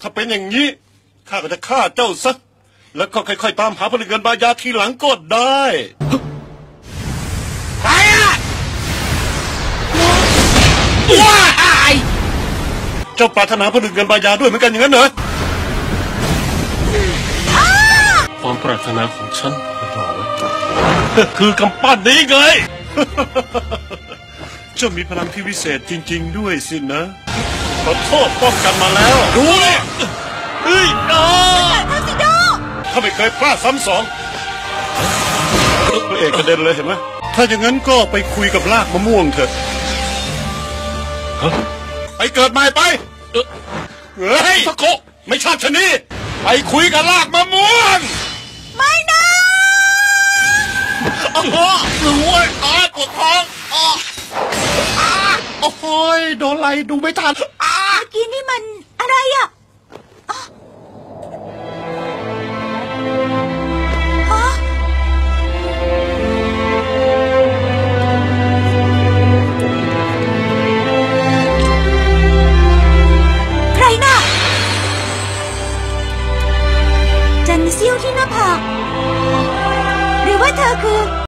ถ้าเป็นอย่างนี้ข้าก็จะฆ่าเจ้าซะ แล้วก็ค่อยๆตามหาผลิตเงินบายาทีหลังก็ได้ ใครอะว้ายเจ้าปรารถนาผลิตเงินบายาด้วยเหมือนกันอย่างนั้นเหรอ ความปรารถนาของฉันรอไว้คือกำปั้นนี้ไง เจ้ามีพลังที่วิเศษจริง ๆ ด้วยสินะ ขอโทษป้องกันมาแล้วดูเลยเฮ้ยอ้าทักซิโดถ้าไม่เคยพลาดซ้ำสองพระเอกกระเด็นเลยเห็นไหมถ้าอย่างนั้นก็ไปคุยกับลากมะม่วงเถอะไปเกิดใหม่ไปเฮ้ยสะโกไม่ชอบชะนีไปคุยกับลากมะม่วงไม่นะโอ้โหหนูเว้ยอ้าปวดท้องอ้ออ้าโอ้โห ยโดนไล่ดูไม่ทันอ้าเมื่อกี้นี่มันอะไรอะอ๋อฮะใครน่ะ จันเซี่ยวที่หน้าผากหรือว่าเธอคือ